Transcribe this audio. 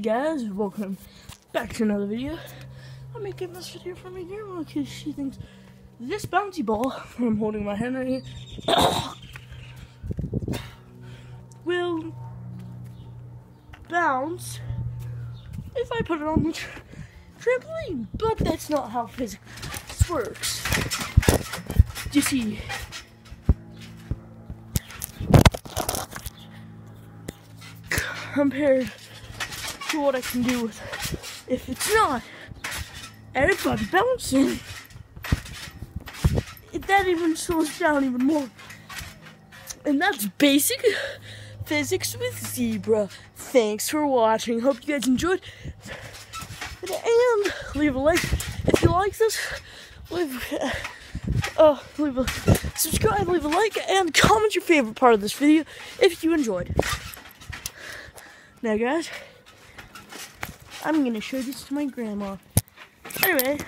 guys, welcome back to another video. I'm making this video for my grandma because she thinks this bouncy ball I'm holding my hand right here will bounce if I put it on the tra trampoline. But that's not how physics works. You see, compared to what I can do with it. if it's not everybody bouncing. It, that even slows down even more. And that's basic physics with Zebra. Thanks for watching. Hope you guys enjoyed. And leave a like if you like this. Leave, uh, uh, leave a subscribe, leave a like, and comment your favorite part of this video if you enjoyed. Now, guys, I'm gonna show this to my grandma. Anyway,